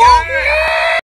apple?